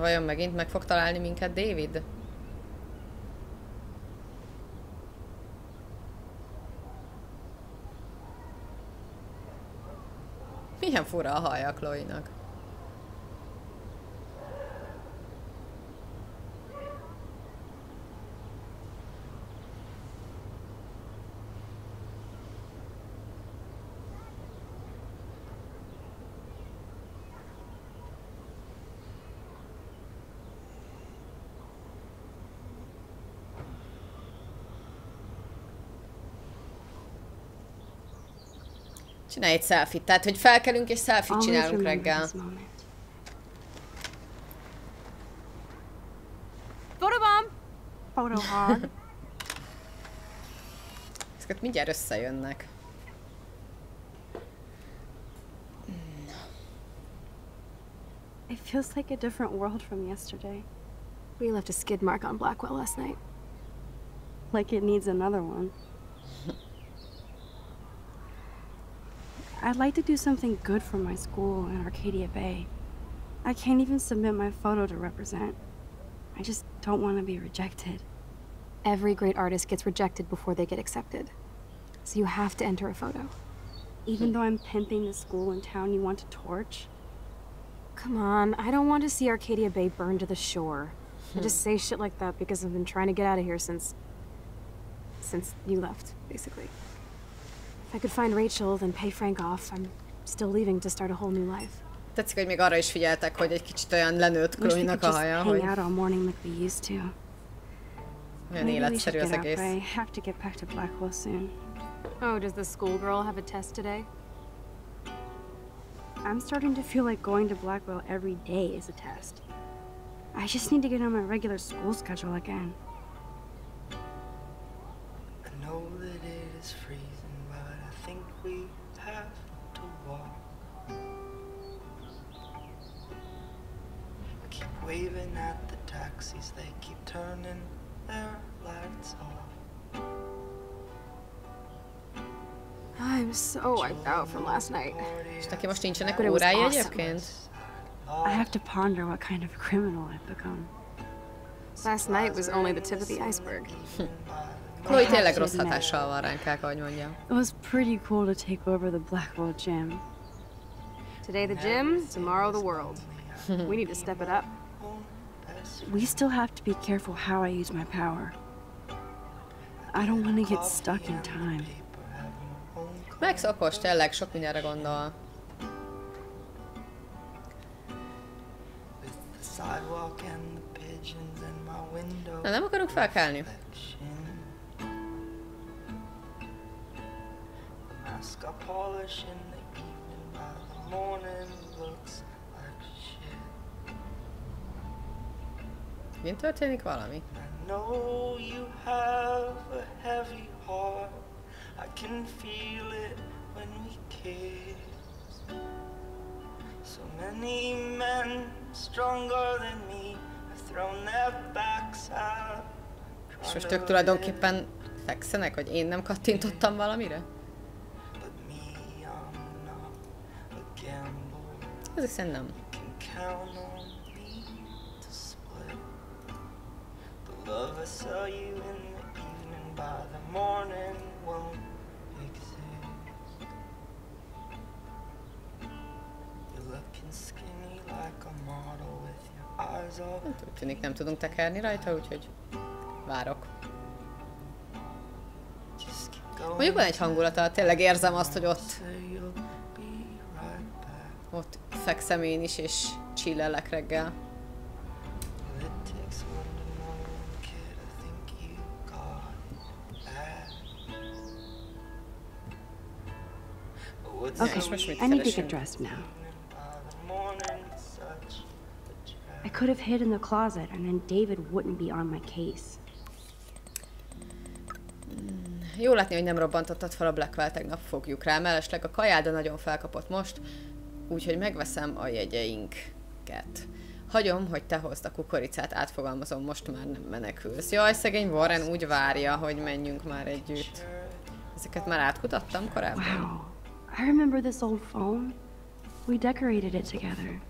Vajon megint meg fog találni minket David? Milyen fura a haja Chloe-nak. Csinálj egy selfie tehát hogy felkelünk és selfie csinálunk reggel. Photobomb! Photo hog. Ezeket mindjárt összejönnek. It feels like a different world from yesterday. We left a skid mark on Blackwell last night. Like it needs another one. I'd like to do something good for my school in Arcadia Bay. I can't even submit my photo to represent. I just don't want to be rejected. Every great artist gets rejected before they get accepted. So you have to enter a photo. Even though I'm pimping the school in town you want to torch? Come on, I don't want to see Arcadia Bay burned to the shore. I just say shit like that because I've been trying to get out of here since... since you left, basically. If I could find Rachel, then pay Frank off. I'm still leaving to start a whole new life. Tetszik, hogy még arra is figyeltek, hogy egy kicsit olyan lenőtt Chloe-nak a haja, hogy... out all morning like we used to. Olyan életszerű az egész. I have to get back to Blackwell soon. Oh, does the schoolgirl have a test today? I'm starting to feel like going to Blackwell every day is a test. I just need to get on my regular school schedule again. I know that it is free. Waving at the taxis, they keep turning their lights off. I'm so wiped out from last night. És neki most nincsenek órái egyébként? I have to ponder what kind of criminal I've become. Last night was only the tip of the iceberg. Chloe tényleg rossz hatással van ránk, kell, mondjam. It was pretty cool to take over the Blackwell gym. Today the gym, tomorrow the world. we need to step it up. We still have to be careful how I use my power. I don't want to get stuck in time. Max okos, tényleg sok mindenre gondol. Na nem akarunk felkelni? mask I polish in the evening by the morning Mint történik valami? Know you have a heavy heart. I can feel it when we kiss. So many men stronger than me have thrown their backs out. És most ők tulajdonképpen fekszenek, hogy én nem kattintottam valamire? Ezek szerint nem. Love I saw you in the evening by the morning won't exist. You're looking skinny like a model with your eyes. Nem úgy tűnik, nem tudunk tekerni rajta, úgyhogy várok. Mondjuk van egy hangulata, tényleg érzem azt, hogy ott ott fekszem én is, és chillelek reggel. Okay, I need to get dressed now. I could have hid in the closet and then David wouldn't be on my case. Hmm, jó látni, hogy nem robbantottad fel a Blackwell, tegnap fogjuk rá. Mellesleg a kajáda nagyon felkapott most úgyhogy megveszem a jegyeinket. Hagyom, hogy te hozd a kukoricát, átfogalmazom, most már nem menekülsz. Jaj, szegény Warren úgy várja, hogy menjünk már együtt. Ezeket már átkutattam korábban. Wow, I remember this old phone. We decorated it together.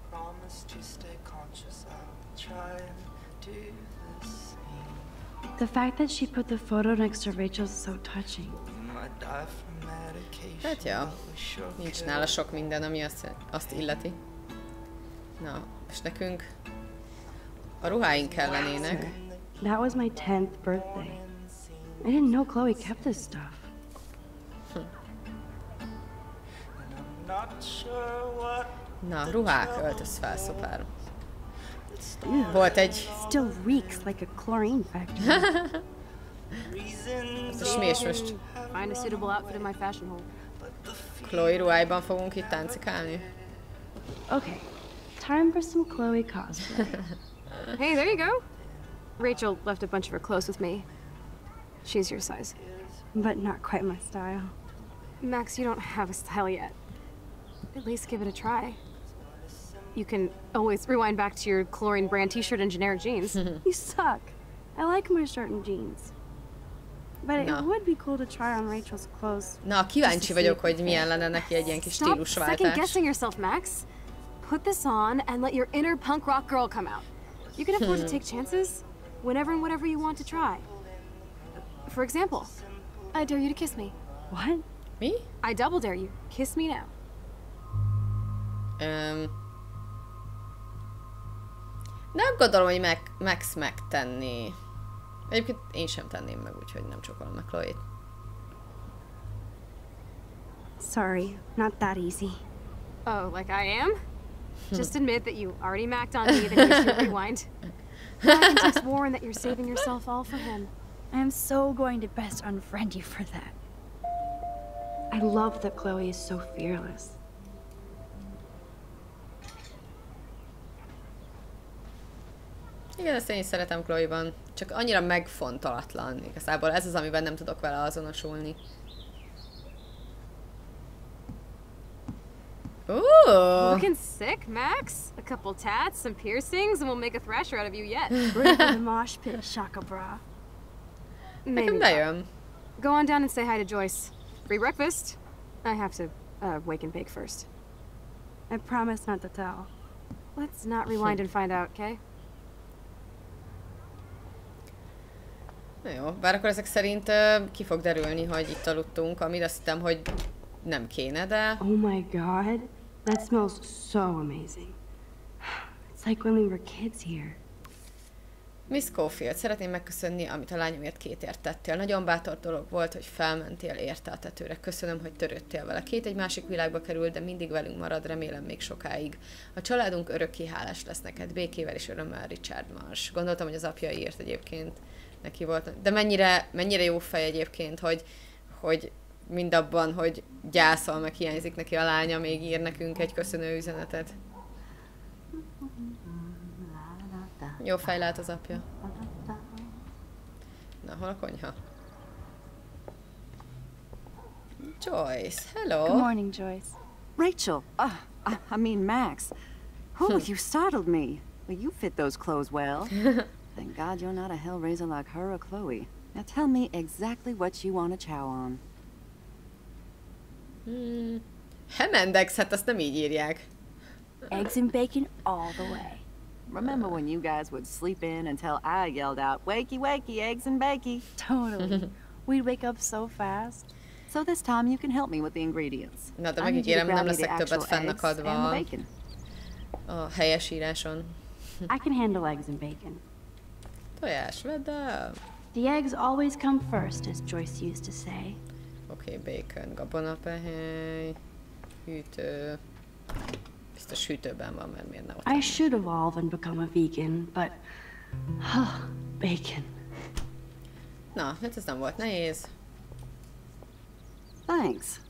The fact that she put the photo next to Rachel is so touching. Hát ja, nincs nála sok minden, ami azt, azt illeti. Na, és nekünk a ruháink kellenének. That was my 10th birthday. I didn't know Chloe kept this stuff. Na, ruhák, öltöz fel, szuper. Volt egy... Still reeks like a chlorine factory. Ez mi is most? Find a suitable outfit in my fashion hole. Chloe ruháiban fogunk itt táncikálni? Okay, time for some Chloe cosplay. hey, there you go. Rachel left a bunch of her clothes with me. She's your size. But not quite my style. Max, you don't have a style yet. At least give it a try. You can always rewind back to your chlorine brand t-shirt and generic jeans. you suck. I like my shirt and jeans. But No. it would be cool to try on Rachel's clothes. Na, kíváncsi vagyok, hogy milyen lenne neki egy ilyen kis Stop second guessing yourself, Max. Put this on and let your inner punk rock girl come out. You can afford to hmm. take chances whenever and whatever you want to try. For example, I dare you to kiss me. What? Mi? I double dare you. Kiss me now. Öm... Nem gondolom, hogy meg, Max megtenni. Egyébként én sem tenném meg, úgyhogy nem csokolom meg Chloe-t. Sorry, not that easy. Oh, like I am? Just admit that you already macked on me, then you should rewind. I can text Warren that you're saving yourself all for him. I am so going to best unfriend you for that. I love that Chloe is so fearless. Igen, ezt én is szeretem Chloe-ban. Csak annyira megfontolatlan. Igazából ez az, amiben nem tudok vele azonosulni. Ooh! Looking sick, Max? A couple tats, some piercings, and we'll make a thrasher out of you yet. Ready for the mosh pit, Shaka Bra. Maybe. Nekem not. Go on down and say hi to Joyce. Free breakfast. I have to uh, wake and bake first. I promise not to tell. Let's not rewind and find out, okay? Na jó, bár akkor ezek szerint ö, ki fog derülni, hogy itt aludtunk, amit azt hittem, hogy nem kéne, de... Oh my god, that smells so amazing. It's like when we were kids here. Miss Schofield, szeretném megköszönni, amit a lányomért kétért tettél. Nagyon bátor dolog volt, hogy felmentél érte a tetőre. Köszönöm, hogy törődtél vele. Két egy másik világba került, de mindig velünk marad, remélem még sokáig. A családunk örökké hálás lesz neked, békével és örömmel Richard Marsh. Gondoltam, hogy az apja írt egyébként neki volt. De mennyire, mennyire jó fej egyébként, hogy, hogy mindabban, hogy gyászol, meg hiányzik neki a lánya, még ír nekünk egy köszönő üzenetet. Jó fej lát az apja. Na, hol a konyha? Joyce, hello. Good morning, Joyce. Rachel, uh, I, I mean Max. Oh, you startled me. Well, you fit those clothes well. Thank God you're not a hellraiser like her or Chloe. Now tell me exactly what you want to chow on. Hmm. Hemendex, hát azt nem így írják. Eggs and bacon all the way. Remember when you guys would sleep in until I yelled out, wakey, wakey, eggs and bakey? Totally. We'd wake up so fast. So this time you can help me with the ingredients. Na, de I need you to megígérem, nem the leszek többet actual eggs and fennakadva the bacon. a helyesíráson. I can handle eggs and bacon. Tojás, vedd el. The eggs always come first, as Joyce used to say. Oké, okay, bacon, gabonapehely, hűtő. Biztos hűtőben van, mert miért ne ott? I should evolve and become a vegan, but bacon. Na, hát ez nem volt nehéz. Thanks.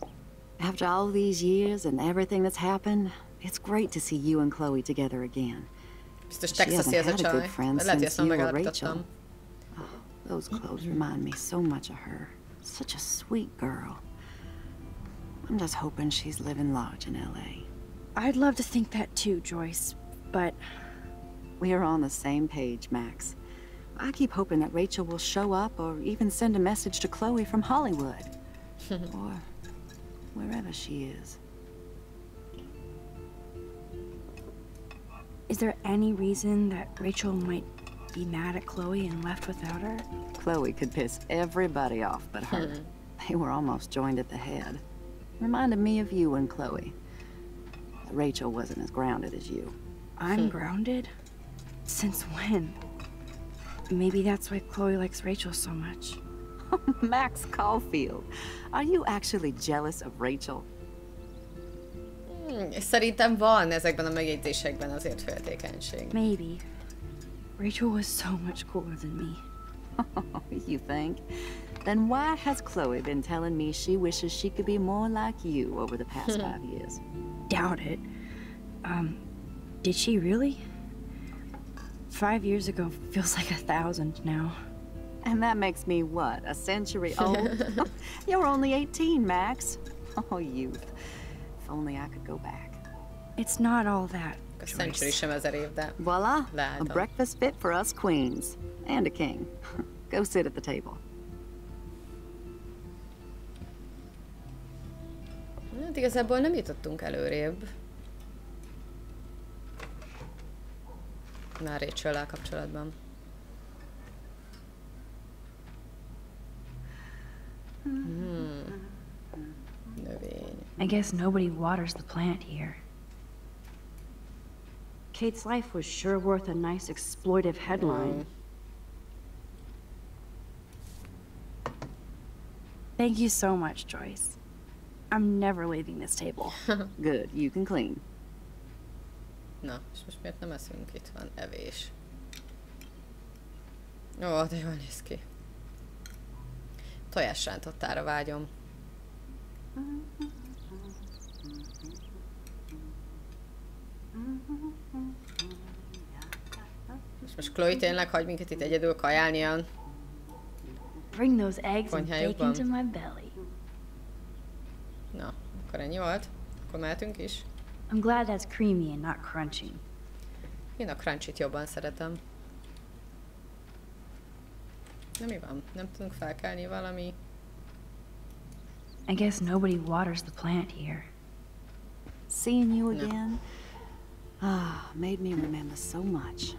After all these years and everything that's happened, it's great to see you and Chloe together again. Biztos She texasi ez a hasn't had a good csaj. friend lehet, hogy since ezt már you were megállapítottam. Oh, those clothes mm-hmm. remind me so much of her. Such a sweet girl. I'm just hoping she's living large in L.A. I'd love to think that too, Joyce, but We are on the same page, Max. I keep hoping that Rachel will show up or even send a message to Chloe from Hollywood. or wherever she is. Is there any reason that Rachel might be mad at Chloe and left without her? Chloe could piss everybody off but her. Hmm. They were almost joined at the head. Reminded me of you and Chloe. Rachel wasn't as grounded as you. I'm hmm. grounded? Since when? Maybe that's why Chloe likes Rachel so much. Max Caulfield, are you actually jealous of Rachel? Hmm, szerintem van ezekben a megjegyzésekben azért féltékenység. Maybe. Rachel was so much cooler than me. you think? Then why has Chloe been telling me she wishes she could be more like you over the past hmm. five years? Doubt it. Um, did she really? Five years ago feels like a thousand now. And that makes me what, a century old? You're only 18, Max. Oh, youth. Only I could go back. It's not all that. A century sem ezer év, de... Voila! A breakfast fit for us queens. And a king. go sit at the table. Hát igazából nem jutottunk előrébb. Már rachel kapcsolatban. Hmm. Növény. I guess nobody waters the plant here. Kate's life was sure worth a nice exploitive headline. Mm. Thank you so much, Joyce. I'm never leaving this table. Good, you can clean. Na, és most miért nem eszünk? Itt van evés. Ó, de jól néz ki. Tojásrántottára vágyom. És most Chloe tényleg hagy minket itt egyedül kajálni Bring those eggs and bacon to my belly. Na, akkor ennyi volt. Akkor mehetünk is. I'm glad that's creamy and not crunchy. Én a crunchy jobban szeretem. Na mi van? Nem tudunk felkelni valami? I guess nobody waters the plant here. Seeing you again? Ah, made me remember so much.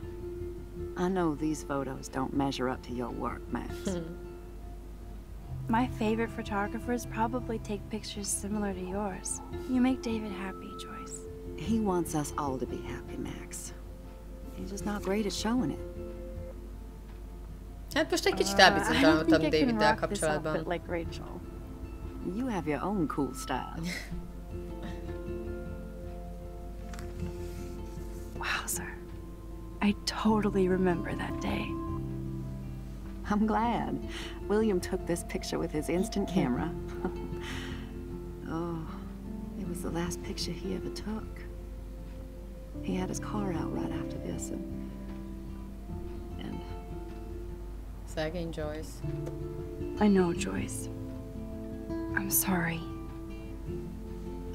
I know these photos don't measure up to your work, Max. My favorite photographers probably take pictures similar to yours. You make David happy, Joyce. He wants us all to be happy, Max. He's just not great at showing it. Hát most egy kicsit uh, elbizonytalanodtam Daviddel kapcsolatban. Like Rachel. You have your own cool style. wow, sir. I totally remember that day. I'm glad. William took this picture with his instant camera. oh, it was the last picture he ever took. He had his car out right after this and... and... Second Joyce. I know, Joyce. I'm sorry.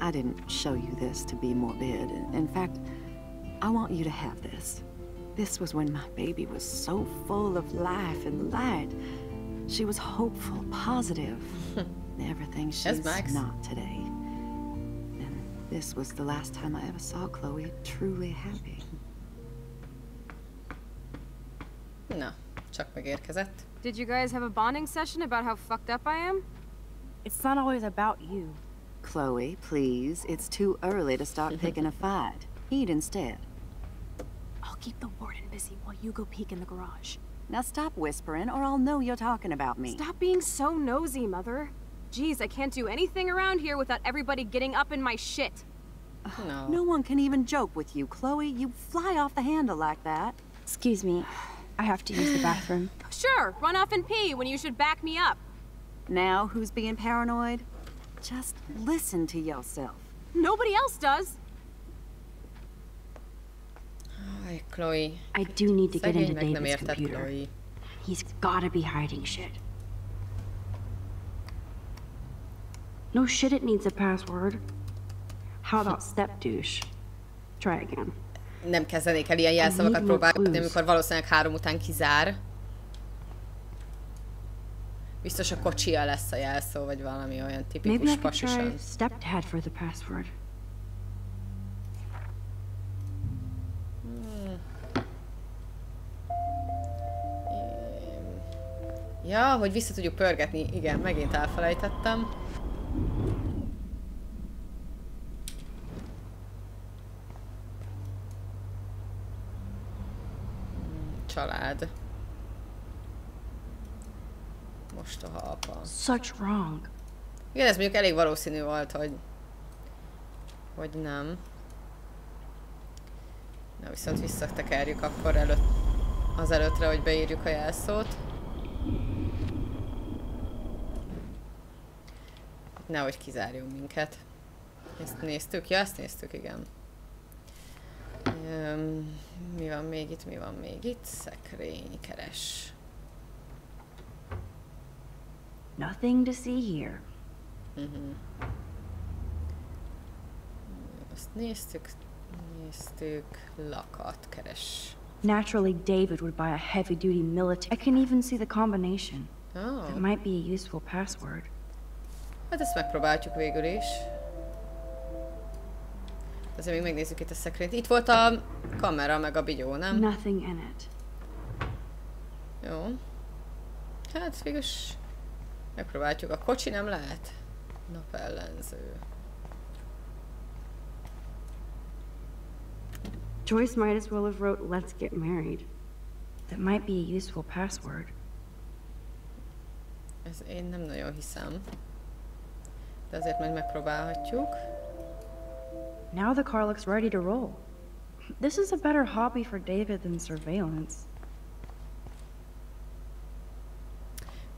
I didn't show you this to be morbid. In fact, I want you to have this. This was when my baby was so full of life and light. She was hopeful, positive. Everything she's not today. And this was the last time I ever saw Chloe truly happy. No, Chuck csak megérkezett. Did you guys have a bonding session about how fucked up I am? It's not always about you. Chloe, please. It's too early to start picking a fight. Eat instead. I'll keep the warden busy while you go peek in the garage. Now stop whispering, or I'll know you're talking about me. Stop being so nosy, Mother. Geez, I can't do anything around here without everybody getting up in my shit. No. No one can even joke with you, Chloe. You fly off the handle like that. Excuse me. I have to use the bathroom. Sure, run off and pee when you should back me up. Now who's being paranoid? Just listen to yourself. Nobody else does. Ay, Chloe. I do need to get into David's computer. Chloe. He's gotta be hiding shit. No shit it needs a password. How about step douche? Try again. Nem kezdenék el ilyen jelszavakat próbálni, amikor valószínűleg három után kizár. Biztos a kocsia lesz a jelszó, vagy valami olyan tipikus pasisan. Maybe I could try stepdad for the password. Ja, hogy vissza tudjuk pörgetni. Igen, megint elfelejtettem. család. Most a halpa. Such wrong. Igen, ez mondjuk elég valószínű volt, hogy hogy nem. Na viszont visszatekerjük akkor előtt, az előttre, hogy beírjuk a jelszót. Nehogy kizárjon minket. Ezt néztük? Ja, ezt néztük, igen. Um, mi van még itt, mi van még itt? Szekrény, keres. Nothing to see here. Uh-huh. Azt néztük, néztük, lakat keres. Naturally, David would buy a heavy-duty military. I can even see the combination. Oh. That might be a useful password. Hát ezt megpróbáljuk végül is. Azért még megnézzük itt a szekrényt. Itt volt a kamera, meg a bigyó, nem? Nothing in it. Jó. Hát végülis megpróbáljuk. A kocsi nem lehet? Napellenző. Joyce might as well have wrote let's get married. That might be a useful password. Ez én nem nagyon hiszem. De azért majd megpróbálhatjuk. Now the car looks ready to roll. This is a better hobby for David than surveillance.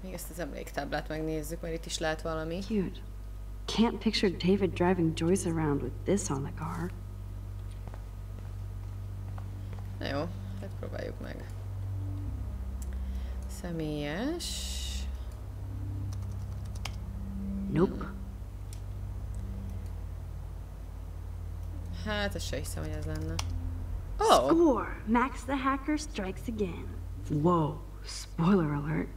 Még ezt az emléktáblát megnézzük, mert itt is lehet valami. Cute. Can't picture David driving Joyce around with this on the car. Na jó, hát próbáljuk meg. Személyes. Nope. Hát, ezt se hiszem, hogy ez lenne. Oh! Score! Max the hacker strikes again. Whoa, spoiler alert.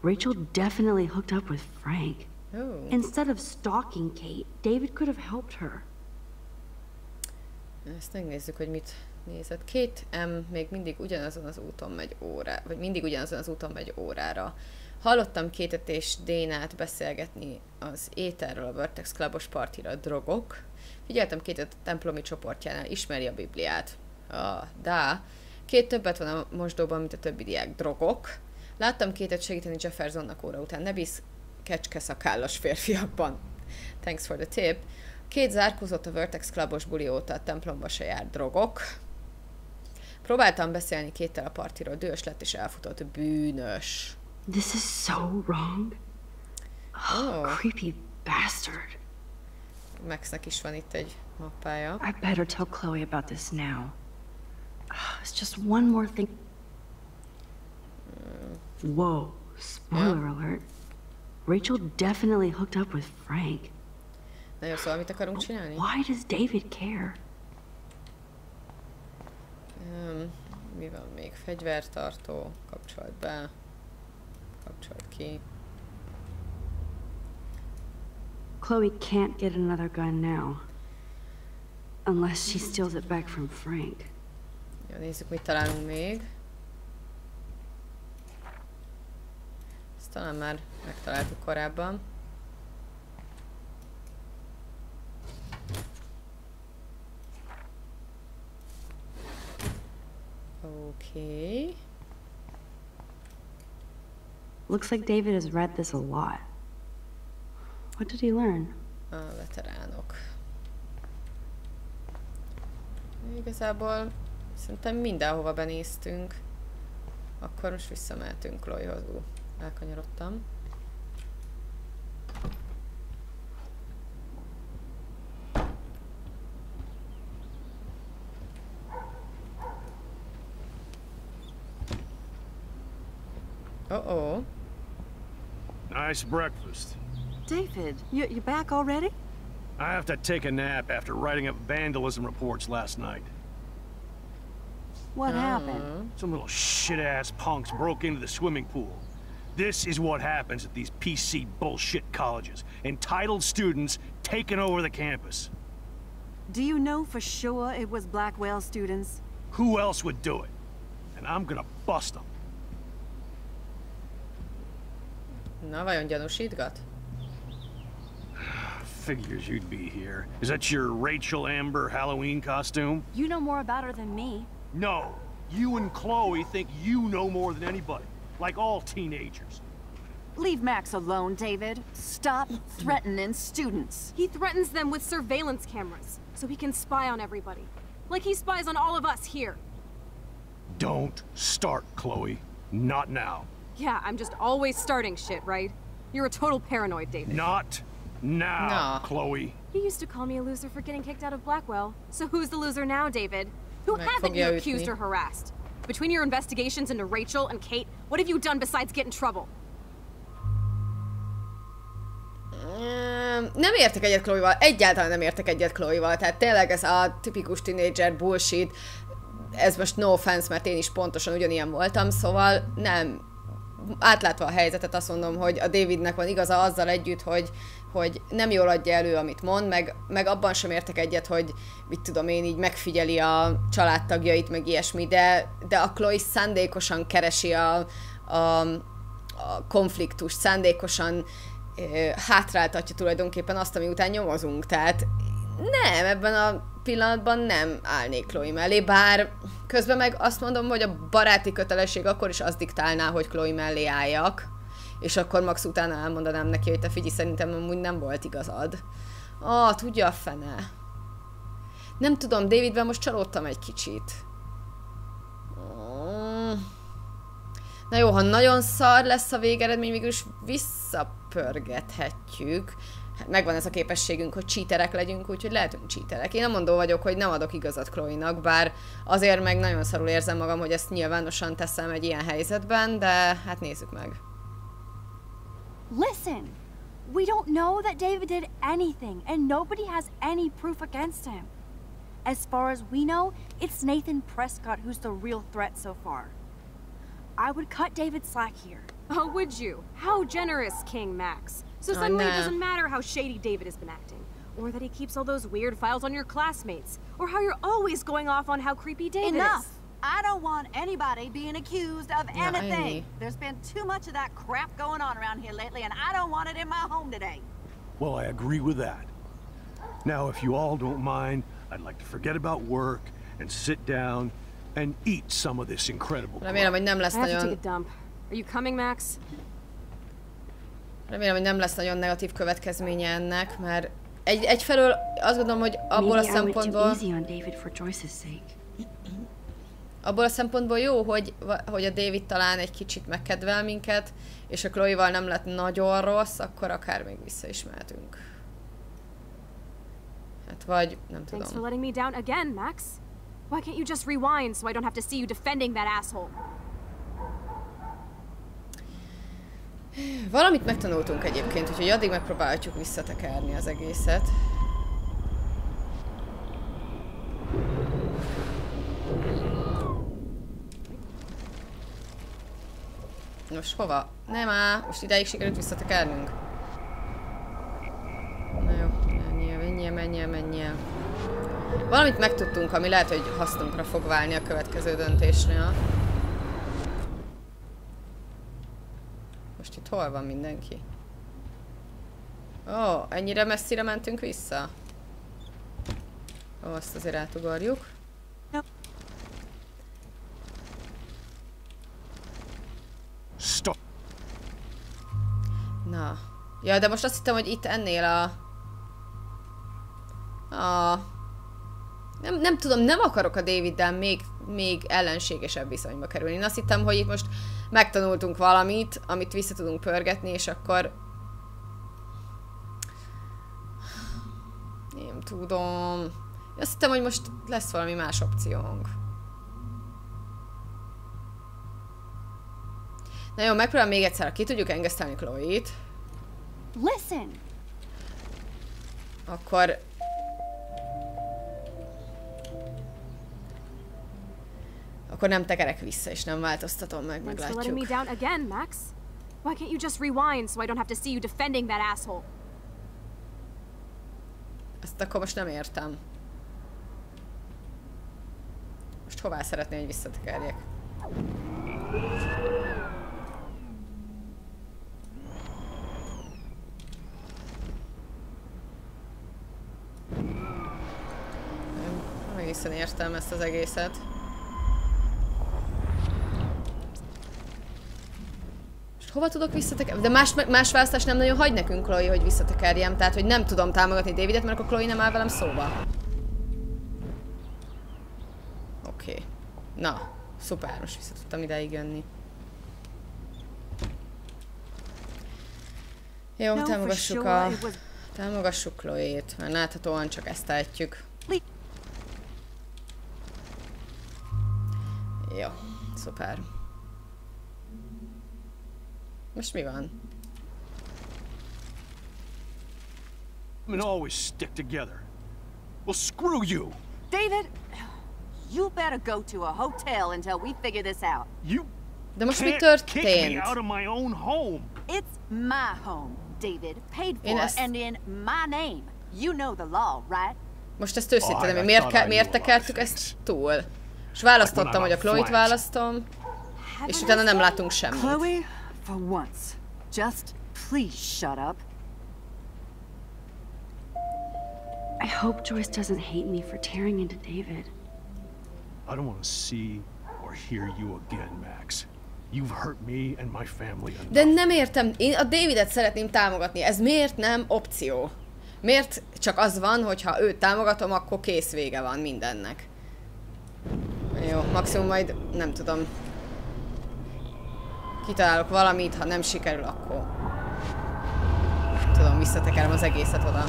Rachel definitely hooked up with Frank. Oh. Instead of stalking Kate, David could have helped her. Ezt megnézzük, hogy mit nézett. Két M még mindig ugyanazon az úton megy órára, vagy mindig ugyanazon az úton megy órára. Hallottam Kétet és Dénát beszélgetni az ételről a Vertex Clubos partira drogok. Figyeltem Kétet a templomi csoportjánál, ismeri a Bibliát. Ah, dá. Két többet van a mosdóban, mint a többi diák drogok. Láttam Kétet segíteni Jeffersonnak óra után, ne bíz kecske szakállas férfiakban. Thanks for the tip. Két zárkózott a Vertex Clubos buli óta a templomba se jár drogok. Próbáltam beszélni kéttel a partiról, dühös lett és elfutott bűnös. This is so wrong. Oh. Creepy bastard. Maxnek is van itt egy mappája. I better tell Chloe about this now. Ah, It's just one more thing. Whoa, spoiler alert. Rachel definitely hooked up with Frank. Na jó, szóval mit akarunk csinálni? Why does David care? Um, mi van még? Fegyvertartó, kapcsolt be, kapcsolt ki. Chloe can't get another gun now. Unless she steals it back from Frank. Jó, nézzük, mit találunk még. Ezt talán már megtaláltuk korábban. Oké. Looks like David has read this a lot. What did he learn? A veteránok. Igazából szerintem mindenhova benéztünk. Akkor most visszamehetünk Chloe-hoz. Ú, elkanyarodtam. Uh-oh. Nice breakfast. David, you, you back already? I have to take a nap after writing up vandalism reports last night. What happened? Mm. Some little shit-ass punks broke into the swimming pool. This is what happens at these PC bullshit colleges. Entitled students taking over the campus. Do you know for sure it was Blackwell students? Who else would do it? And I'm gonna bust them. Na, vajon gyanúsítgat? Figures you'd be here. Is that your Rachel Amber Halloween costume? You know more about her than me. No. You and Chloe think you know more than anybody. Like all teenagers. Leave Max alone, David. Stop threatening students. He threatens them with surveillance cameras, so he can spy on everybody. Like he spies on all of us here. Don't start, Chloe. Not now. Yeah, I'm just always starting shit, right? You're a total paranoid, David. Not now, No. Chloe. You used to call me a loser for getting kicked out of Blackwell. So who's the loser now, David? Who Meg haven't you accused or harassed? Between your investigations into Rachel and Kate, what have you done besides get in trouble? Mm, Nem értek egyet Chloe-val, egyáltalán nem értek egyet Chloe-val, tehát tényleg ez a tipikus teenager bullshit, ez most no offense, mert én is pontosan ugyanilyen voltam, szóval nem, átlátva a helyzetet azt mondom, hogy a Davidnek van igaza azzal együtt, hogy, hogy nem jól adja elő, amit mond, meg, meg abban sem értek egyet, hogy mit tudom én, így megfigyeli a családtagjait, meg ilyesmi, de, de a Chloe szándékosan keresi a, a, a konfliktus, szándékosan ö, hátráltatja tulajdonképpen azt, ami után nyomozunk. Tehát nem, ebben a pillanatban nem állnék Chloe mellé, bár közben meg azt mondom, hogy a baráti kötelesség akkor is azt diktálná, hogy Chloe mellé álljak, és akkor max utána elmondanám neki, hogy te figyelj, szerintem amúgy nem volt igazad. Ah, tudja a fene. Nem tudom, Davidben most csalódtam egy kicsit. Mm. Na jó, ha nagyon szar lesz a végeredmény, végül is visszapörgethetjük. Hát megvan ez a képességünk, hogy cheaterek legyünk, úgyhogy lehetünk cheaterek. Én nem mondó vagyok, hogy nem adok igazat Chloe-nak, bár azért meg nagyon szarul érzem magam, hogy ezt nyilvánosan teszem egy ilyen helyzetben, de hát nézzük meg. Listen, we don't know that David did anything, and nobody has any proof against him. As far as we know, it's Nathan Prescott who's the real threat so far. I would cut David slack here. Oh, would you? How generous, King Max. So Oh, suddenly it doesn't matter how shady David has been acting, or that he keeps all those weird files on your classmates, or how you're always going off on how creepy David Enough! is. I don't want anybody being accused of anything. There's been too much of that crap going on around here lately, and I don't want it in my home today. Well, I agree with that. Now, if you all don't mind, I'd like to forget about work and sit down and eat some of this incredible Remélem, hogy nem lesz I have to nagyon... take a dump. Are you coming, Max? Remélem, hogy nem lesz nagyon negatív következménye ennek, mert egy, egyfelől azt gondolom, hogy abból a Maybe too szempontból, abból a szempontból jó, hogy, hogy a David talán egy kicsit megkedvel minket, és a Chloe-val nem lett nagyon rossz, akkor akár még vissza is mehetünk. Hát vagy, nem Thanks for tudom. letting me down again, Max. Why can't you just rewind so I don't have to see you defending that asshole? Valamit megtanultunk egyébként, úgyhogy addig megpróbálhatjuk visszatekerni az egészet. Most hova? Nem á, most ideig sikerült visszatekernünk. Na jó, menjél, menjél, menjél, menjél. Valamit megtudtunk, ami lehet, hogy hasznunkra fog válni a következő döntésnél. Most itt hol van mindenki? Ó, ennyire messzire mentünk vissza? Ó, azt azért átugorjuk. Stop. Na. Ja, de most azt hittem, hogy itt ennél a... A... Nem, nem tudom, nem akarok a Daviddel még, még ellenségesebb viszonyba kerülni. Én azt hittem, hogy itt most megtanultunk valamit, amit vissza tudunk pörgetni, és akkor... Nem tudom. Azt hittem, hogy most lesz valami más opciónk. Na jó, megpróbálom még egyszer, ki tudjuk engesztelni Chloe-t, Listen, akkor... Akkor nem tekerek vissza, és nem változtatom meg, meglátjuk. again, Max. Why can't you just rewind so I don't have to see you defending that asshole? Ezt akkor most nem értem. Most hová szeretné, hogy visszatekerjek? Egészen értem ezt az egészet. Most hova tudok visszatekerni? De más, más választás nem nagyon hagy nekünk Chloe, hogy visszatekerjem. Tehát, hogy nem tudom támogatni Davidet, mert akkor Chloe nem áll velem szóba. Oké. Okay. Na, szuper, most vissza tudtam ideig jönni. Jó, támogassuk a... Támogassuk Chloe-t, mert láthatóan csak ezt tehetjük. Jó, szuper. Most mi van? And always stick together. Well, screw you! David, you better go to a hotel until we figure this out. You De most mi can't kick me történt? out of my own home. It's my home, David. Paid for ezt- and in my name. You know the law, right? Most ezt őszintén, miért, miért tekertük ezt túl? És választottam, hogy a Chloe-t választom, és utána nem látunk semmit. Chloe, for once, just please shut up. I hope Joyce doesn't hate me for tearing into David. I don't want to see or hear you again, Max. You've hurt me and my family enough. De nem értem, én a Davidet szeretném támogatni, ez miért nem opció? Miért csak az van, hogy ha őt támogatom, akkor kész vége van mindennek? Jó, maximum majd, nem tudom. Kitalálok valamit, ha nem sikerül, akkor... Tudom, visszatekerem az egészet oda.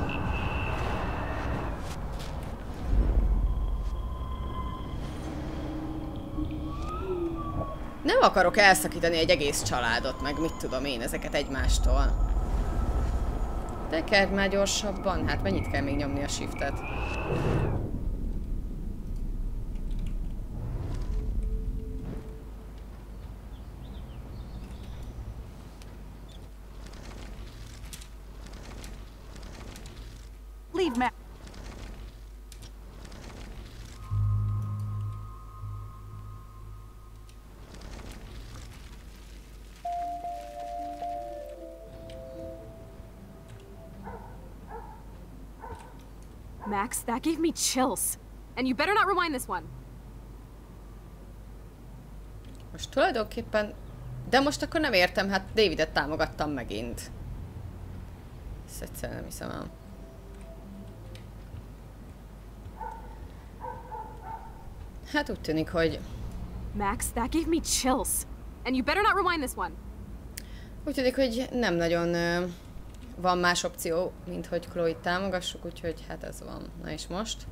Nem akarok elszakítani egy egész családot, meg mit tudom én ezeket egymástól. Tekerd már gyorsabban, hát mennyit kell még nyomni a shiftet? Leave Max. Max, that gave me chills. And you better not rewind this one. Most tulajdonképpen... De most akkor nem értem, hát Davidet támogattam megint. Ezt egyszerűen nem hiszem el. Hát úgy tűnik, hogy... Max, that gave me chills. And you better not rewind this one. Úgy tűnik, hogy nem nagyon ö, van más opció, mint hogy Chloe-t támogassuk, úgyhogy hát ez van. Na és most?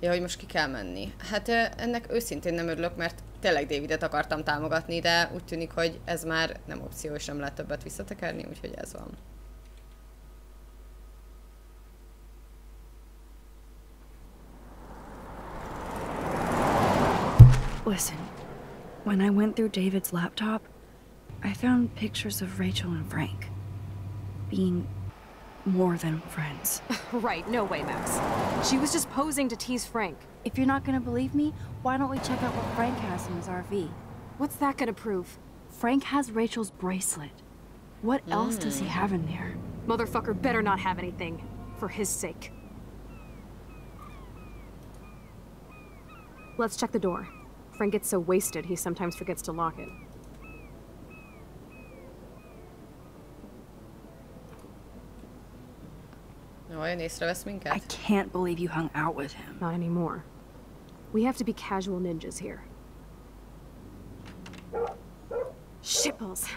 Ja, hogy most ki kell menni. Hát ö, ennek őszintén nem örülök, mert tényleg Davidet akartam támogatni, de úgy tűnik, hogy ez már nem opció, és nem lehet többet visszatekerni, úgyhogy ez van. Listen, when I went through David's laptop, I found pictures of Rachel and Frank being more than friends. Right, no way, Max. She was just posing to tease Frank. If you're not gonna believe me, why don't we check out what Frank has in his RV? What's that gonna prove? Frank has Rachel's bracelet. What else does he hmm. have in there? Motherfucker better not have anything. For his sake. Let's check the door. Frank gets so wasted, he sometimes forgets to lock it. Vajon észrevesz I can't believe you hung out with him. Not anymore. We have to be casual ninjas here. Shitballs.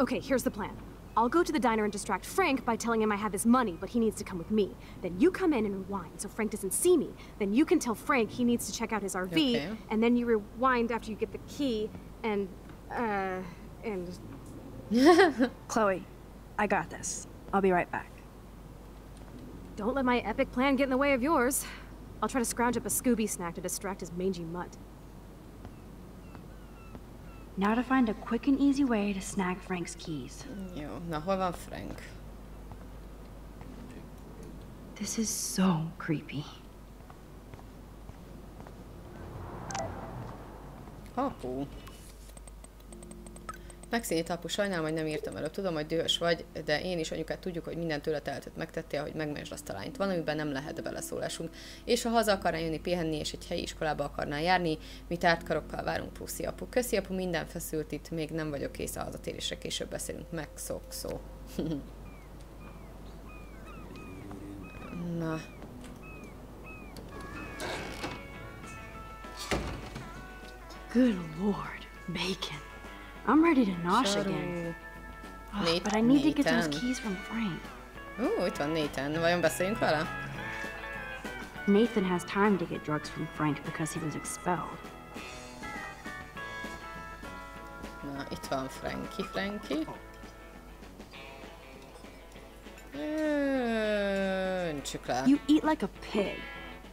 Okay, here's the plan. I'll go to the diner and distract Frank by telling him I have his money, but he needs to come with me. Then you come in and rewind so Frank doesn't see me. Then you can tell Frank he needs to check out his RV, Okay. and then you rewind after you get the key, and, uh, and Chloe, I got this. I'll be right back. don't let my epic plan get in the way of yours. I'll try to scrounge up a Scooby snack to distract his mangy mutt. Now to find a quick and easy way to snag Frank's keys. Mm, jó, na hol van Frank? This is so creepy. Apu. Megszínít apu, sajnálom, hogy nem írtam előbb. Tudom, hogy dühös vagy, de én is anyukát tudjuk, hogy minden tőle teltet megtettél, hogy megmentsd azt a lányt. Van, amiben nem lehet beleszólásunk. És ha haza akarnál jönni pihenni, és egy helyi iskolába akarnál járni, mi tártkarokkal várunk, puszi apu. Köszi apu, minden feszült itt, még nem vagyok kész a hazatérésre, később beszélünk. Meg szó. Na. Good lord, bacon. I'm ready to nosh again. Oh, Nate- but I need to get those keys from Frank. Ú, itt van Nathan. Vajon beszéljünk vele? Nathan has time to get drugs from Frank because he was expelled. Na, itt van Frankie, Frankie. Oh. Öntsük le. You eat like a pig.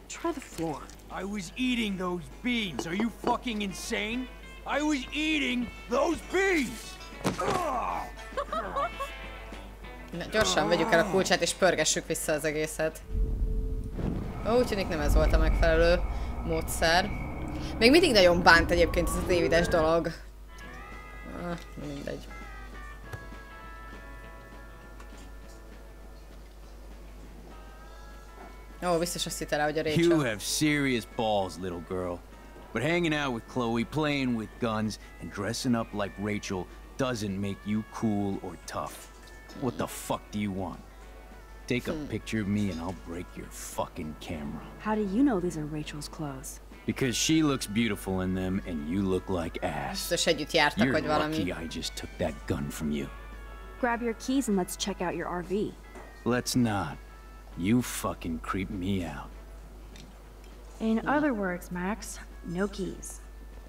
Try the floor. I was eating those beans. Are you fucking insane? I was eating those beans! Na, gyorsan vegyük el a kulcsát és pörgessük vissza az egészet. Ó, úgy tűnik nem ez volt a megfelelő módszer. Még mindig nagyon bánt egyébként ez a Davides dolog. Ah, mindegy. Ó, biztos azt hitte rá, hogy a You Rachel. have serious balls, little girl. But hanging out with Chloe, playing with guns, and dressing up like Rachel doesn't make you cool or tough. What the fuck do you want? Take a hmm. picture of me and I'll break your fucking camera. How do you know these are Rachel's clothes? Because she looks beautiful in them and you look like ass. Biztos együtt jártak, You're vagy valami. lucky I just took that gun from you. Grab your keys and let's check out your RV. Let's not. You fucking creep me out. In other words, Max, no keys.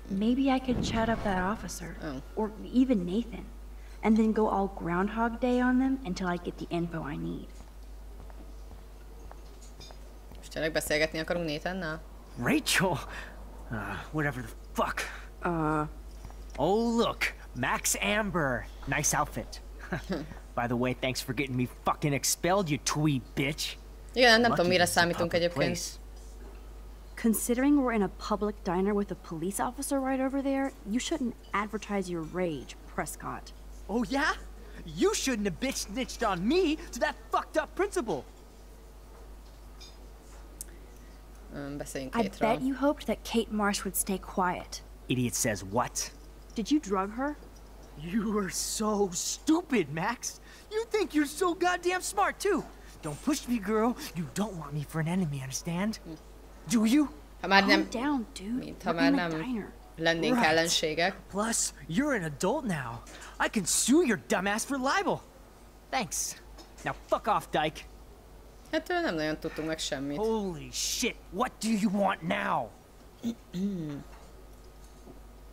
Maybe I could chat up that officer. Oh. Or even Nathan. And then go all Groundhog Day on them until I get the info I need. Most tényleg beszélgetni akarunk Nathannal? Rachel? Uh, whatever the fuck. Uh, Oh, look. Max Amber. Nice outfit. By the way, thanks for getting me fucking expelled, you twee bitch. Igen, nem Lucky tudom, mire this is a számítunk public egyébként. place. Considering we're in a public diner with a police officer right over there, you shouldn't advertise your rage, Prescott. Oh, yeah? You shouldn't have bitch snitched on me to that fucked up principal. Üm, Beszéljünk I bet Kate-ről. you hoped that Kate Marsh would stay quiet. Idiot says what? Did you drug her? You are so stupid, Max. You think you're so goddamn smart, too. Don't push me, girl. You don't want me for an enemy, understand? Do you? Calm nem down, dude. mint ha We're már in a nem diner. lennénk Right. ellenségek. Plus, you're an adult now. I can sue your dumbass for libel. Thanks. Now fuck off, Dyke. Hát tőle nem nagyon tudtunk meg semmit. Holy shit, what do you want now?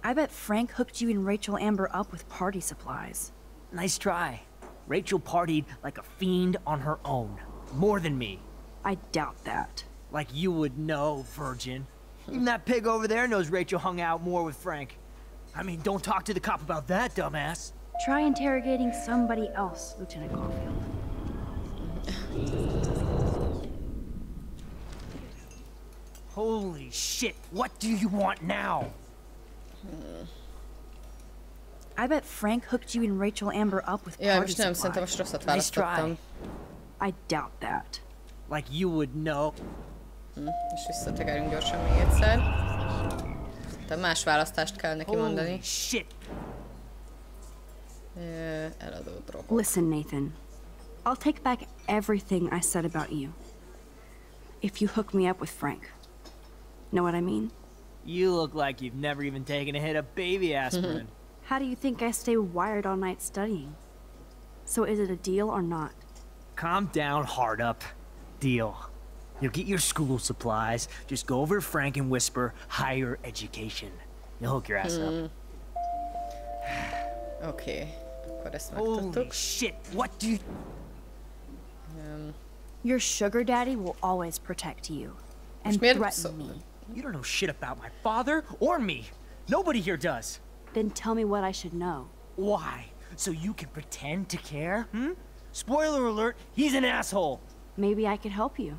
I bet Frank hooked you and Rachel Amber up with party supplies. Nice try. Rachel partied like a fiend on her own. More than me. I doubt that. Like you would know, virgin. Even that pig over there knows Rachel hung out more with Frank. I mean, don't talk to the cop about that, dumbass. Try interrogating somebody else, Lieutenant Caulfield. Holy shit, what do you want now? I bet Frank hooked you and Rachel Amber up with Jaj, party most nem, szerintem supplies. most rosszat Nice try. I doubt that. Like you would know. Mm, és visszatekerünk gyorsan még egyszer. Tehát más választást kell neki Holy mondani. shit. Ö, Eladó drogok. Listen, Nathan. I'll take back everything I said about you. If you hook me up with Frank. Know what I mean? You look like you've never even taken a hit of baby aspirin. How do you think I stay wired all night studying? So is it a deal or not? Calm down, hard up. Deal. You'll get your school supplies. Just go over to Frank and whisper higher education. You'll hook your ass up. Okay. akkor ezt Holy megtudtuk. shit, what do you... Your sugar daddy will always protect you. And threaten szó- me. You don't know shit about my father or me. Nobody here does. Then tell me what I should know. Why? So you can pretend to care, hmm? Spoiler alert, he's an asshole. Maybe I could help you.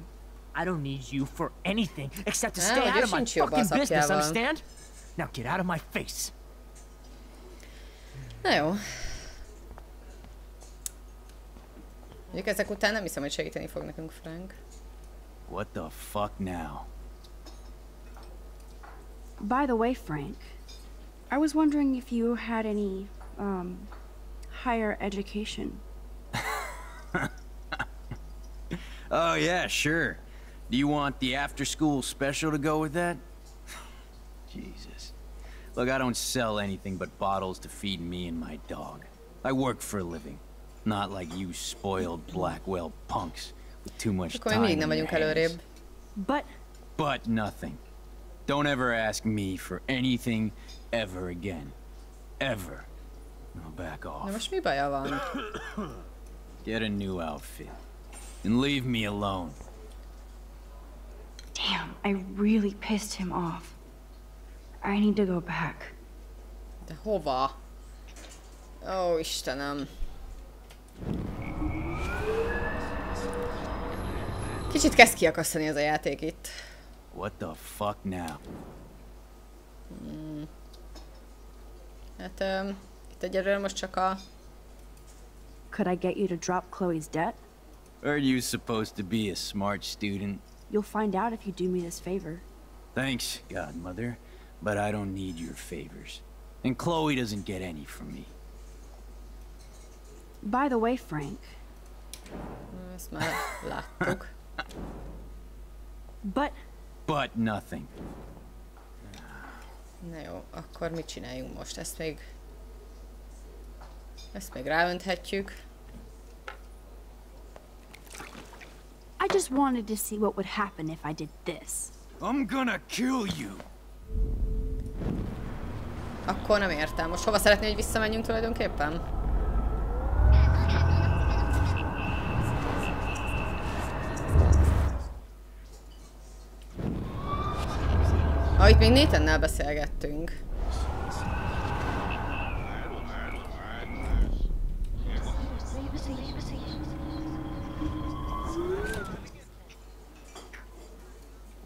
I don't need you for anything except to Ah, stay hogy out of my fucking business, understand? Now get out of my face. Na jó. Mondjuk ezek után nem hiszem, hogy segíteni fog nekünk Frank. What the fuck now? By the way, Frank, I was wondering if you had any, um, higher education. oh yeah, sure. Do you want the after-school special to go with that? Jesus. Look, I don't sell anything but bottles to feed me and my dog. I work for a living. Not like you spoiled Blackwell punks with too much time in your hands. But... But nothing. Don't ever ask me for anything ever again. Ever. Now back off. Get a new outfit. And leave me alone. Damn, I really pissed him off. I need to go back. De hova? Ó, Istenem. Kicsit kezd kiakasztani ez a játék itt. What the fuck now? Hmm. Hát, um, itt egyelőre most csak a... Could I get you to drop Chloe's debt? Are you supposed to be a smart student? You'll find out if you do me this favor. Thanks, godmother, but I don't need your favors. And Chloe doesn't get any from me. By the way, Frank. Ezt már láttuk. But But nothing. Na jó, akkor mit csináljunk most? Ezt még... Ezt még ráönthetjük. I just wanted to see what would happen if I did this. I'm gonna kill you. Akkor nem értem. Most hova szeretné, hogy visszamenjünk tulajdonképpen? Ah, itt még Nathannel beszélgettünk.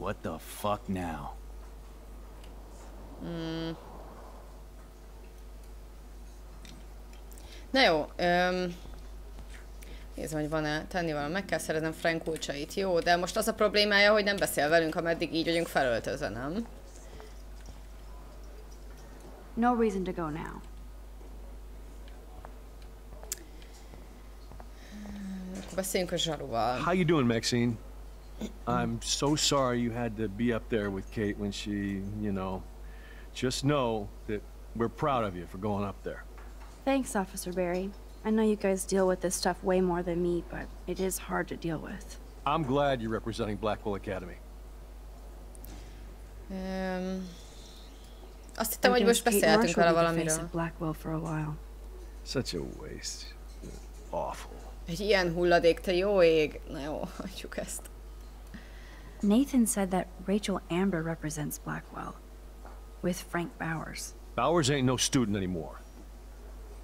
What the fuck now? Hmm. Na jó, öm... Nézem, hogy van-e tenni valami. Meg kell szereznem Frank kulcsait. Jó, de most az a problémája, hogy nem beszél velünk, ameddig így vagyunk felöltözve, nem? No reason to go now. beszéljünk a zsaruval. How you doing, Maxine? I'm so sorry you had to be up there with Kate when she, you know, just know that we're proud of you for going up there. Thanks, Officer Berry. I know you guys deal with this stuff way more than me, but it is hard to deal with. I'm glad you're representing Blackwell Academy. Um, azt hittem, hogy most beszéltünk vele valamiről. Blackwell for a while. Such a waste. Awful. Egy ilyen hulladék, te jó ég. Na jó, hagyjuk ezt. Nathan said that Rachel Amber represents Blackwell. With Frank Bowers. Bowers ain't no student anymore.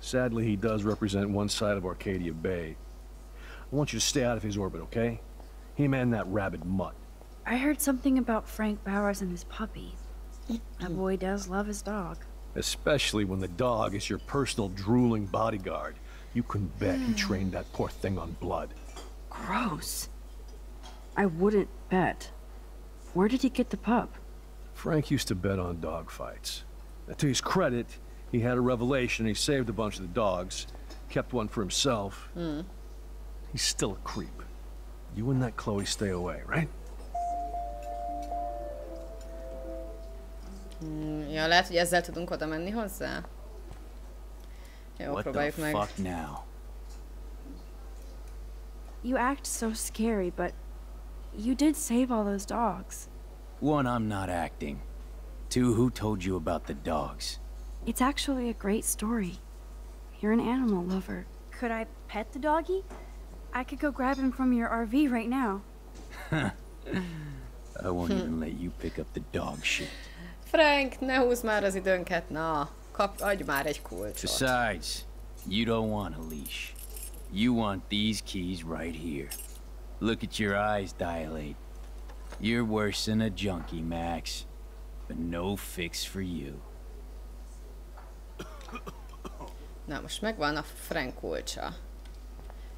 Sadly, he does represent one side of Arcadia Bay. I want you to stay out of his orbit, okay? Him and that rabid mutt. I heard something about Frank Bowers and his puppy. that boy does love his dog. Especially when the dog is your personal drooling bodyguard. You can bet he hmm. trained that poor thing on blood. Gross. I wouldn't bet. Where did he get the pup? Frank used to bet on dog fights. To his credit, he had a revelation. He saved a bunch of the dogs, kept one for himself. Mm. He's still a creep. You and that Chloe stay away, right? Mm, ja, lehet, hogy ezzel tudunk oda menni hozzá. Jó, What próbáljuk the meg. fuck now? You act so scary, but you did save all those dogs. One, I'm not acting. Two, who told you about the dogs? It's actually a great story. You're an animal lover. Could I pet the doggy? I could go grab him from your RV right now. I won't even let you pick up the dog shit. Frank, ne húzd már az időnket, na. Kap, adj már egy kulcsot. Besides, you don't want a leash. You want these keys right here. Look at your eyes dilate. You're worse than a junkie, Max. But no fix for you. Na, most megvan a Frank kulcsa.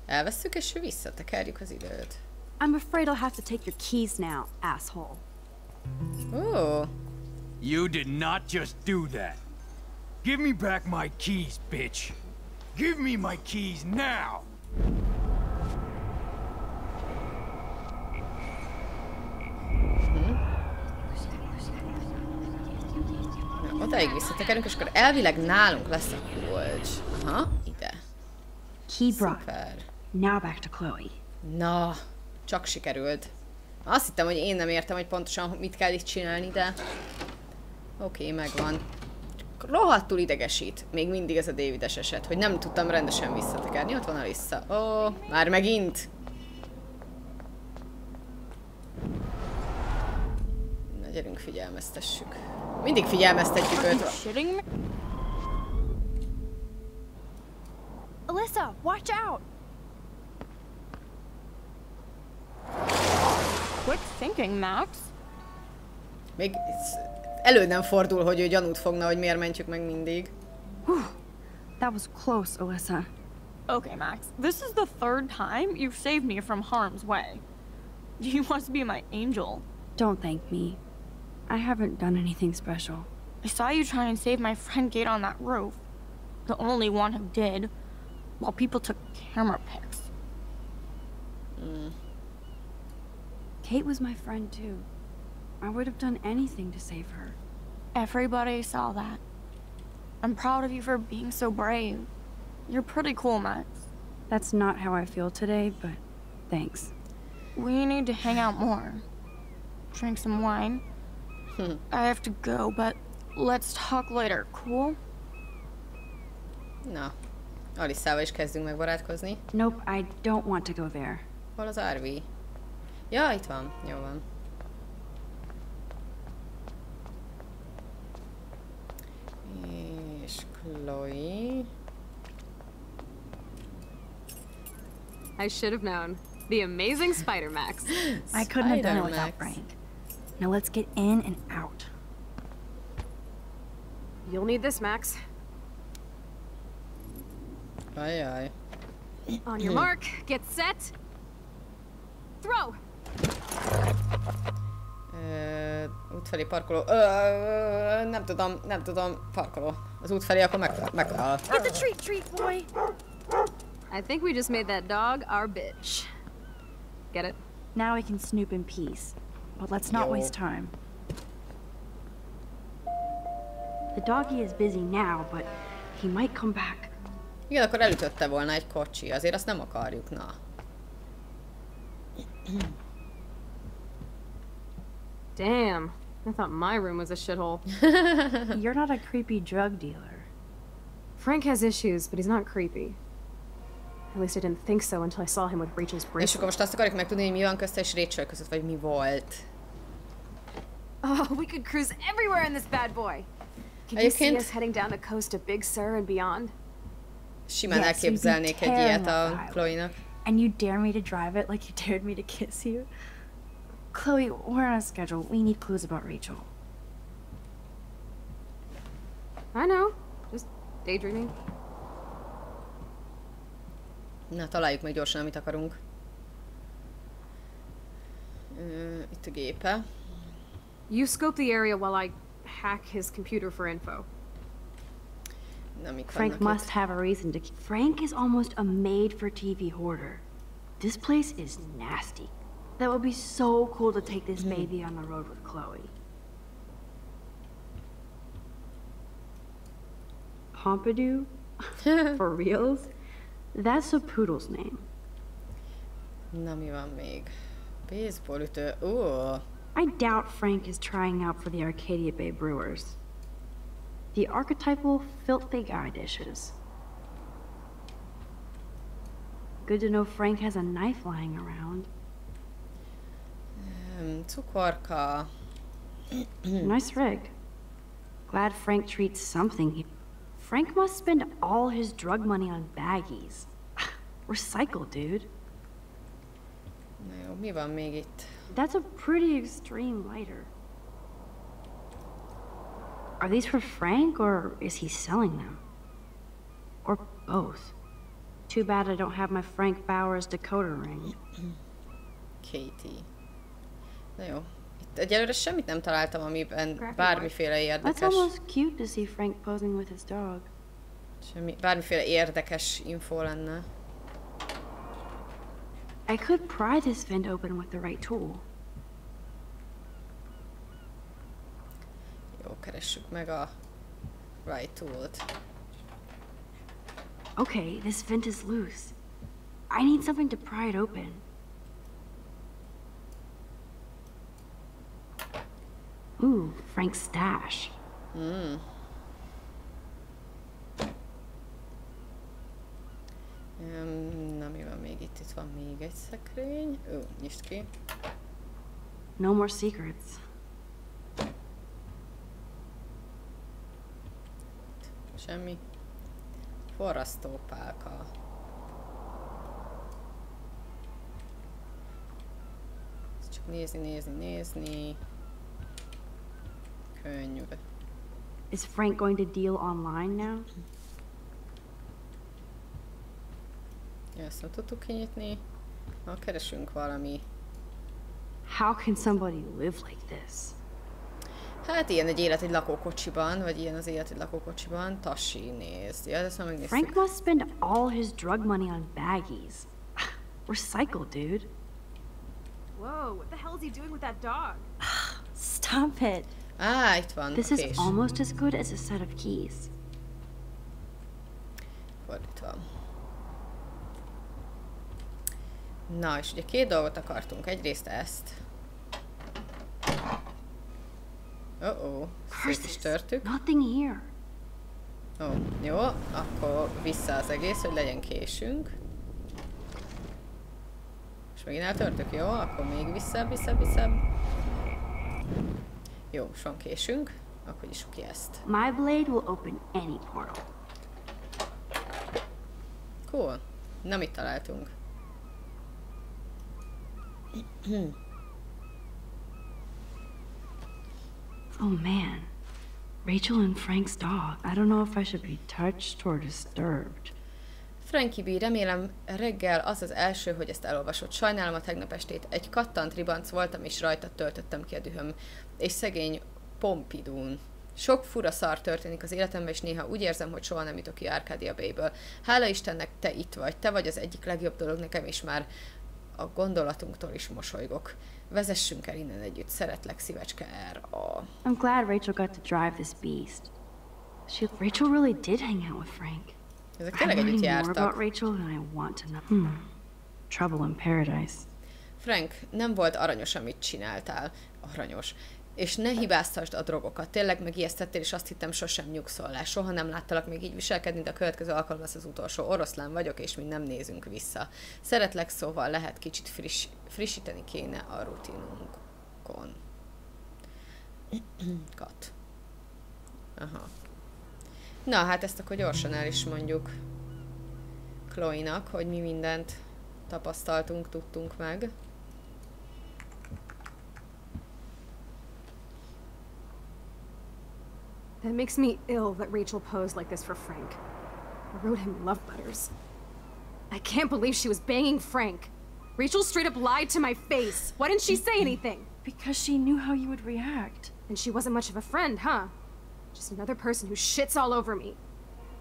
Elvesztük és visszatekerjük az időt. I'm afraid I'll have to take your keys now, asshole. Ó, You did not just do that. Give me back my keys, bitch. Give me my keys now. Na, odáig visszatekerünk, és akkor elvileg nálunk lesz a kulcs. Aha, ide. Szuper. Now back to Chloe. Na, csak sikerült. Azt hittem, hogy én nem értem, hogy pontosan mit kell itt csinálni, de... Oké, okay, megvan. Rohadtul idegesít. Még mindig ez a Davides eset, hogy nem tudtam rendesen visszatekerni. Ott van a vissza. Ó, már megint. Gyerünk, figyelmeztessük. Mindig figyelmeztetjük őt. Alyssa, watch out! Quick thinking, Max. Még elő nem fordul, hogy ő gyanút fogna, hogy miért mentjük meg mindig. That was close, Alyssa. Okay, Max. This is the third time you've saved me from harm's way. You must be my angel. Don't thank me. I haven't done anything special. I saw you try and save my friend Kate on that roof. The only one who did. While people took camera pics. Mm. Kate was my friend too. I would have done anything to save her. Everybody saw that. I'm proud of you for being so brave. You're pretty cool, Max. That's not how I feel today, but thanks. We need to hang out more. Drink some wine. I have to go, but let's talk later, cool? Na, Alisszával is kezdünk meg barátkozni. Nope, I don't want to go there. Hol az RV? Ja, itt van. Jó van. És Chloe... I should have known. The amazing Spider Max. I couldn't have done it without Frank. Now let's get in and out. You'll need this, Max. Ajaj. On your mark, get set. Throw! Eh, Ö, útfelé parkoló. Ö, nem tudom, nem tudom. Parkoló. Az útfelé akkor meg, megtalál. Ah. Get the treat, treat, boy! I think we just made that dog our bitch. Get it? Now we can snoop in peace. But let's not Yo. waste time. The doggy is busy now, but he might come back. Igen, akkor elütötte volna egy kocsi. Azért azt nem akarjuk, na. Damn. I thought my room was a shithole. You're not a creepy drug dealer. Frank has issues, but he's not creepy. At least I didn't think so until I saw him with Rachel's bracelet. És bracelet. akkor most azt akarjuk megtudni, hogy mi van közte és Rachel között, vagy mi volt. Oh, we could cruise everywhere in this bad boy. Can you see us heading down the coast to Big Sur and beyond? Simán Yes, elképzelnék we'd egy ilyet a Chloe-nak. And you dare me to drive it like you dared me to kiss you? Chloe, we're on a schedule. We need clues about Rachel. I know. Just daydreaming. Na, találjuk meg gyorsan, amit akarunk. Ö, itt a gépe. You scope the area while I hack his computer for info. Na, Frank must itt? have a reason to. keep. Frank is almost a made-for-TV hoarder. This place is nasty. That would be so cool to take this baby on the road with Chloe. Pompidou? For reals? That's a poodle's name. Na, mi van még? Baseball ütő. Ó, I doubt Frank is trying out for the Arcadia Bay Brewers. The archetypal filthy guy dishes. Good to know Frank has a knife lying around. öm, cukorka. Nice rig. Glad Frank treats something. Frank must spend all his drug money on baggies. Recycle, dude. Na jó, mi van még itt? That's a pretty extreme lighter. Are these for Frank or is he selling them? Or both. Too bad I don't have my Frank Bowers decoder ring. Katie. Na jó. Egyelőre semmit nem találtam, amiben bármiféle érdekes... Semmi, bármiféle érdekes info lenne. I could pry this vent open with the right tool. Jó, keressük meg a right tool-t. Okay, this vent is loose. I need something to pry it open. Ooh, Frank's stash. Um, na mi van még itt? Itt van még egy szekrény. Ó, nyisd ki. No more secrets. Semmi. Forrasztópálka. Csak nézni, nézni, nézni. Könyv. Is Frank going to deal online now? Ja, ezt nem tudtuk kinyitni. Na, keresünk valami. How can somebody live like this? Hát ilyen egy élet egy lakókocsiban, vagy ilyen az élet egy lakókocsiban. Tassi, nézd. Ja, ezt már megnéztük. Frank must spend all his drug money on baggies. Recycle, dude. Whoa, what the hell is he doing with that dog? Stop it. Á, itt van. This is almost as good as a set of keys. Fordítva. Na, és ugye két dolgot akartunk. Egyrészt ezt. Oh-oh, szét is törtük. Nothing here. Ó, oh, jó, akkor vissza az egész, hogy legyen késünk. És megint eltörtük, jó? Akkor még vissza, vissza, vissza. Jó, son késünk. Akkor is ki ezt. My blade will open any portal. Cool. Na, mit találtunk? Oh man. Rachel and Frank's dog. I don't know if I should be touched or disturbed. Frankie B, remélem reggel az az első, hogy ezt elolvasott. Sajnálom a tegnap estét. Egy kattant ribanc voltam, és rajta töltöttem ki a dühöm. És szegény Pompidún. Sok fura szar történik az életemben, és néha úgy érzem, hogy soha nem jutok ki Arcadia Bay-ből. Hála Istennek te itt vagy, te vagy az egyik legjobb dolog nekem, és már a gondolatunktól is mosolygok. Vezessünk el innen együtt. Szeretlek, szívecske R.A. I'm glad Rachel got to drive this beast. She, Rachel really did hang out with Frank. Ezek tényleg együtt jártak. Hmm. Trouble in paradise. Frank, nem volt aranyos, amit csináltál. Aranyos. És ne hibáztasd a drogokat. Tényleg megijesztettél, és azt hittem, sosem nyugszol le. Soha nem láttalak még így viselkedni, de a következő alkalom lesz az utolsó. Oroszlán vagyok, és mi nem nézünk vissza. Szeretlek, szóval lehet kicsit friss, frissíteni kéne a rutinunkon. Kat. Aha. Na, hát ezt akkor gyorsan el is mondjuk Chloe-nak, hogy mi mindent tapasztaltunk, tudtunk meg. That makes me ill that Rachel posed like this for Frank. I wrote him love letters. I can't believe she was banging Frank. Rachel straight up lied to my face. Why didn't she say anything? Because she knew how you would react. And she wasn't much of a friend, huh? Just another person who shits all over me.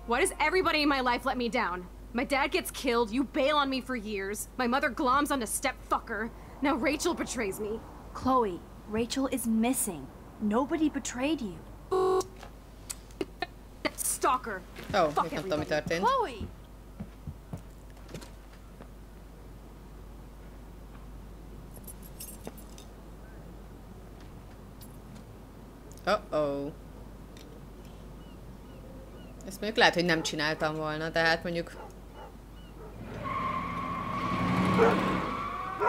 Why does everybody in my life let me down? My dad gets killed, you bail on me for years, my mother gloms on onto stepfucker, now Rachel betrays me. Chloe, Rachel is missing. Nobody betrayed you. That stalker. Oh, Fuck mit nem tudom, mi everybody. történt. Chloe! Ezt mondjuk lehet, hogy nem csináltam volna, tehát mondjuk...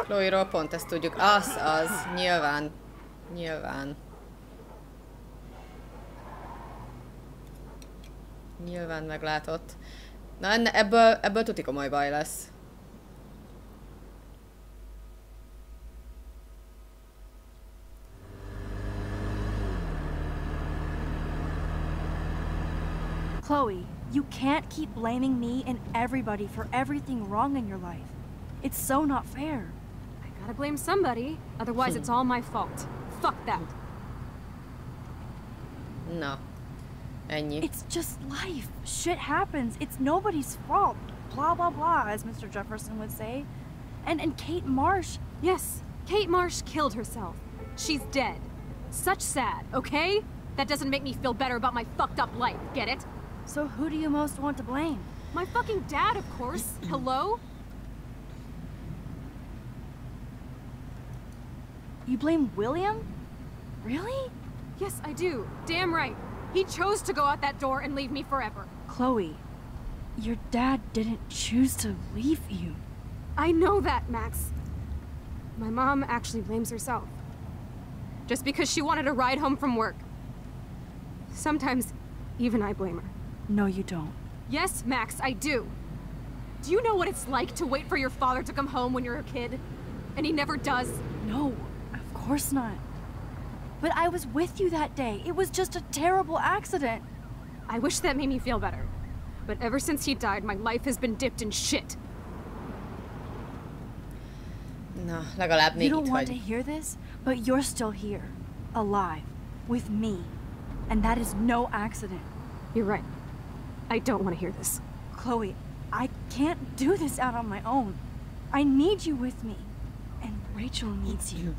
Chloe-ról pont ezt tudjuk. Az, az. Nyilván. Nyilván. Nyilván meglátott. Na, enne, ebből, ebből tuti komoly baj lesz. Chloe, You can't keep blaming me and everybody for everything wrong in your life. It's so not fair. I gotta blame somebody, otherwise it's hmm. all my fault. Fuck that. Na. Ennyi. It's just life. Shit happens. It's nobody's fault. Blah, blah, blah, as Mr. Jefferson would say. And, and Kate Marsh. Yes, Kate Marsh killed herself. She's dead. Such sad, okay? That doesn't make me feel better about my fucked up life, get it? So who do you most want to blame? My fucking dad, of course. Hello? You blame William? Really? Yes, I do. Damn right. He chose to go out that door and leave me forever. Chloe, your dad didn't choose to leave you. I know that, Max. My mom actually blames herself. Just because she wanted a ride home from work. Sometimes, even I blame her. No, you don't. Yes, Max, I do. Do you know what it's like to wait for your father to come home when you're a kid? And he never does? No, of course not. But I was with you that day. It was just a terrible accident. I wish that made me feel better. But ever since he died, my life has been dipped in shit. Na, legalább még You don't want vagy. to hear this, but you're still here, alive, with me. And that is no accident. You're right. I don't want to hear this. Chloe, I can't do this out on my own. I need you with me. And Rachel needs you.